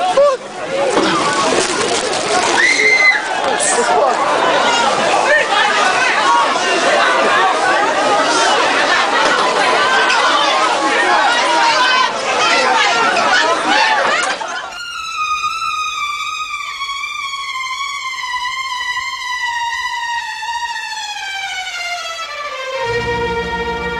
Fuck!